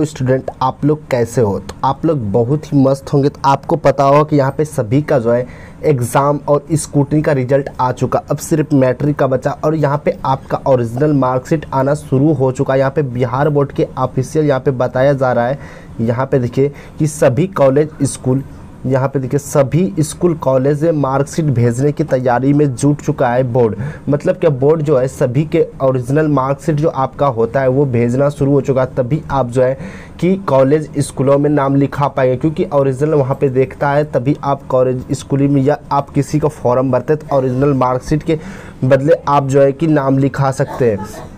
तो स्टूडेंट आप लोग कैसे हो? तो आप लोग बहुत ही मस्त होंगे। तो आपको पता होगा कि यहाँ पे सभी का जो है एग्ज़ाम और स्कूटनी का रिज़ल्ट आ चुका। अब सिर्फ़ मैट्रिक का बचा और यहाँ पे आपका ओरिजिनल मार्कशीट आना शुरू हो चुका। है यहाँ पे बिहार बोर्ड के ऑफिशियल यहाँ पे बताया जा रहा है। यहाँ पे देखिए कि सभी कॉलेज स्कूल यहाँ पे देखिए, सभी स्कूल, कॉलेज में मार्कशीट भेजने की तैयारी में जुट चुका है बोर्ड। मतलब कि बोर्ड जो है, सभी के ओरिजिनल मार्कशीट जो आपका होता है, वो भेजना शुरू हो चुका है। तभी आप जो है कि कॉलेज स्कूलों में नाम लिखा पाएँगे, क्योंकि ओरिजिनल वहाँ पे देखता है, तभी आप कॉलेज स्कूल में या आप किसी का फॉर्म भरते तो ओरिजिनल मार्कशीट के बदले आप जो है कि नाम लिखा सकते हैं।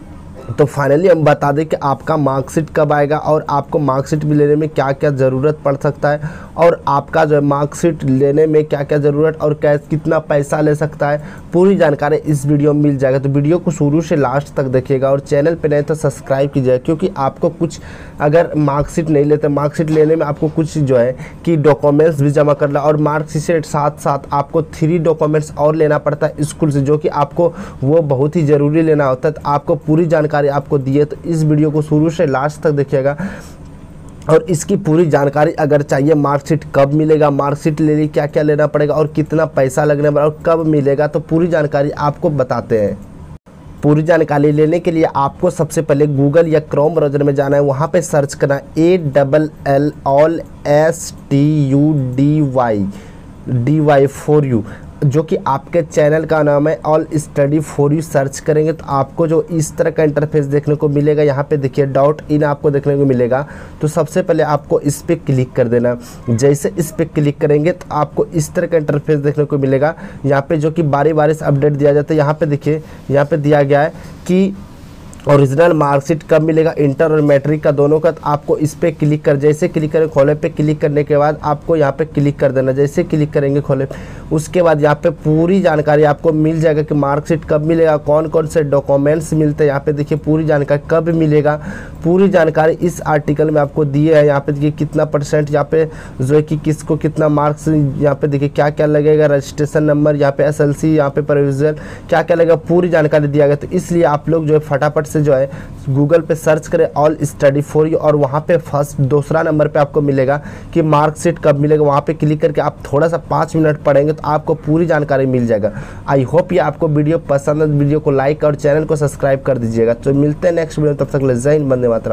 तो फाइनली हम बता दें कि आपका मार्कशीट कब आएगा और आपको मार्कशीट भी लेने में क्या क्या ज़रूरत पड़ सकता है और आपका जो है मार्कशीट लेने में क्या क्या ज़रूरत और क्या कितना पैसा ले सकता है, पूरी जानकारी इस वीडियो में मिल जाएगा। तो वीडियो को शुरू से लास्ट तक देखिएगा और चैनल पर नहीं तो सब्सक्राइब कीजिएगा क्योंकि आपको कुछ अगर मार्कशीट नहीं लेते मार्कशीट लेने में आपको कुछ जो है कि डॉक्यूमेंट्स भी जमा करना और मार्कशीट साथ साथ आपको थ्री डॉक्यूमेंट्स और लेना पड़ता है स्कूल से, जो कि आपको वो बहुत ही ज़रूरी लेना होता है। तो आपको पूरी जानकारी जानकारी आपको दिए तो इस वीडियो को शुरू से लास्ट तक देखिएगा। और इसकी पूरी जानकारी अगर चाहिए, मार्कशीट कब मिलेगा, मार्कशीट ले ली क्या क्या लेना पड़ेगा और कितना पैसा लगने वाला और कब मिलेगा तो पूरी जानकारी आपको बताते हैं। पूरी जानकारी लेने के लिए आपको सबसे पहले गूगल या क्रोम ब्राउज़र में जाना है। वहाँ पे सर्च करना A double L all S T U D Y D Y four U जो कि आपके चैनल का नाम है all study for you search करेंगे तो आपको जो इस तरह का इंटरफेस देखने को मिलेगा। यहाँ पे देखिए डाउट इन आपको देखने को मिलेगा। तो सबसे पहले आपको इस पर क्लिक कर देना। जैसे इस पर क्लिक करेंगे तो आपको इस तरह का इंटरफेस देखने को मिलेगा। यहाँ पर जो कि बारी बारी से अपडेट दिया जाता है। यहाँ पर देखिए, यहाँ पर दिया गया है कि ओरिजिनल मार्कशीट कब मिलेगा, इंटर और मैट्रिक का दोनों का तो आपको इस पर क्लिक कर, जैसे क्लिक करें, खोले पे क्लिक करने के बाद आपको यहाँ पे क्लिक कर देना, जैसे क्लिक करेंगे खोले। उसके बाद यहाँ पे पूरी जानकारी आपको मिल जाएगा कि मार्कशीट कब मिलेगा कौन कौन से डॉक्यूमेंट्स मिलते हैं, यहाँ पे देखिए पूरी जानकारी कब मिलेगा। पूरी जानकारी इस आर्टिकल में आपको दिए है, यहाँ पे देखिए कितना परसेंट यहाँ पे जो है कि किसको कितना मार्क्स, यहाँ पे देखिए क्या क्या लगेगा, रजिस्ट्रेशन नंबर, यहाँ पे एस एल सी यहाँ पे प्रोविज़न क्या क्या लगेगा, पूरी जानकारी दिया गया। तो इसलिए आप लोग जो है फटाफट से जो है गूगल पे सर्च करें ऑल स्टडी फॉर यू और वहाँ पे फ़र्स्ट दूसरा नंबर पे आपको मिलेगा कि मार्कशीट कब मिलेगा। वहाँ पे क्लिक करके आप थोड़ा सा पाँच मिनट पढ़ेंगे तो आपको पूरी जानकारी मिल जाएगा। आई होप ये आपको वीडियो पसंद है, वीडियो को लाइक और चैनल को सब्सक्राइब कर दीजिएगा। तो मिलते हैं नेक्स्ट वीडियो तब तक ले जैन बंदे मातरम।